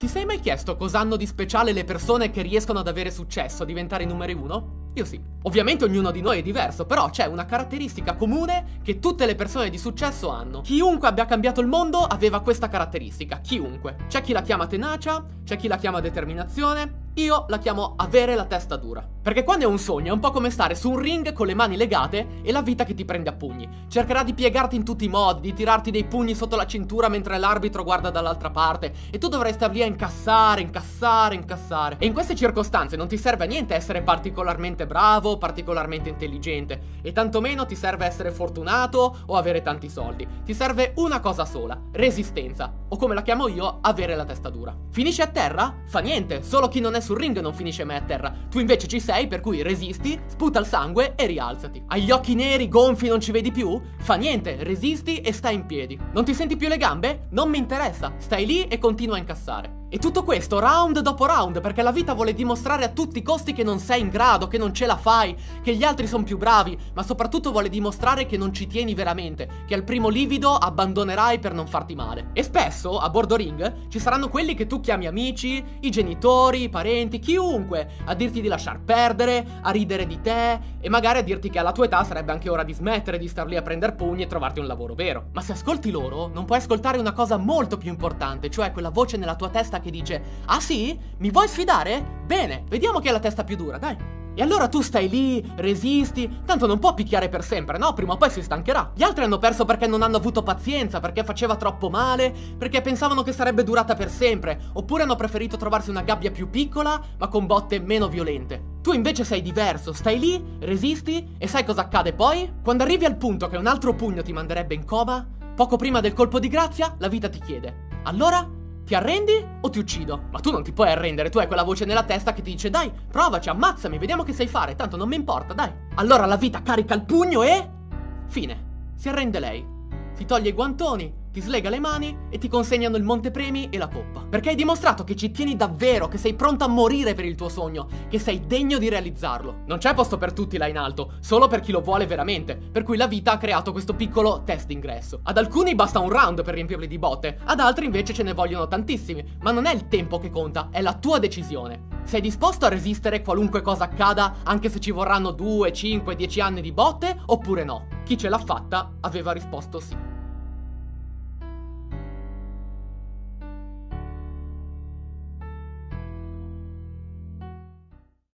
Ti sei mai chiesto cosa hanno di speciale le persone che riescono ad avere successo, a diventare i numeri uno? Io sì. Ovviamente ognuno di noi è diverso, però c'è una caratteristica comune che tutte le persone di successo hanno. Chiunque abbia cambiato il mondo aveva questa caratteristica, chiunque. C'è chi la chiama tenacia, c'è chi la chiama determinazione, io la chiamo avere la testa dura. Perché quando è un sogno è un po' come stare su un ring con le mani legate e la vita che ti prende a pugni. Cercherà di piegarti in tutti i modi, di tirarti dei pugni sotto la cintura mentre l'arbitro guarda dall'altra parte e tu dovrai star lì a incassare, incassare, incassare. E in queste circostanze non ti serve a niente essere particolarmente bravo, particolarmente intelligente e tantomeno ti serve essere fortunato o avere tanti soldi. Ti serve una cosa sola, resistenza, o come la chiamo io, avere la testa dura. Finisci a terra? Fa niente, solo chi non è sul ring non finisce mai a terra. Tu invece ci sei, per cui resisti, sputa il sangue e rialzati. Hai gli occhi neri, gonfi, non ci vedi più? Fa niente, resisti e stai in piedi. Non ti senti più le gambe? Non mi interessa, stai lì e continua a incassare. E tutto questo round dopo round, perché la vita vuole dimostrare a tutti i costi che non sei in grado, che non ce la fai, che gli altri sono più bravi, ma soprattutto vuole dimostrare che non ci tieni veramente, che al primo livido abbandonerai per non farti male. E spesso, a bordo ring, ci saranno quelli che tu chiami amici, i genitori, i parenti, chiunque, a dirti di lasciar perdere, a ridere di te, e magari a dirti che alla tua età sarebbe anche ora di smettere di star lì a prendere pugni e trovarti un lavoro vero. Ma se ascolti loro, non puoi ascoltare una cosa molto più importante, cioè quella voce nella tua testa che dice Ah sì? Mi vuoi sfidare? Bene, vediamo chi ha la testa più dura, dai. E allora tu stai lì, resisti, tanto non può picchiare per sempre, no? Prima o poi si stancherà. Gli altri hanno perso perché non hanno avuto pazienza, perché faceva troppo male, perché pensavano che sarebbe durata per sempre, oppure hanno preferito trovarsi una gabbia più piccola, ma con botte meno violente. Tu invece sei diverso, stai lì, resisti, e sai cosa accade poi? Quando arrivi al punto che un altro pugno ti manderebbe in coma, poco prima del colpo di grazia, la vita ti chiede. Allora, ti arrendi o ti uccido? Ma tu non ti puoi arrendere, tu hai quella voce nella testa che ti dice Dai, provaci, ammazzami, vediamo che sai fare, tanto non mi importa, dai. Allora la vita carica il pugno e... Fine. Si arrende lei. Si toglie i guantoni, ti slega le mani e ti consegnano il montepremi e la coppa. Perché hai dimostrato che ci tieni davvero, che sei pronto a morire per il tuo sogno, che sei degno di realizzarlo. Non c'è posto per tutti là in alto, solo per chi lo vuole veramente, per cui la vita ha creato questo piccolo test d'ingresso. Ad alcuni basta un round per riempirli di botte, ad altri invece ce ne vogliono tantissimi, ma non è il tempo che conta, è la tua decisione. Sei disposto a resistere qualunque cosa accada, anche se ci vorranno 2, 5, 10 anni di botte, oppure no? Chi ce l'ha fatta aveva risposto sì.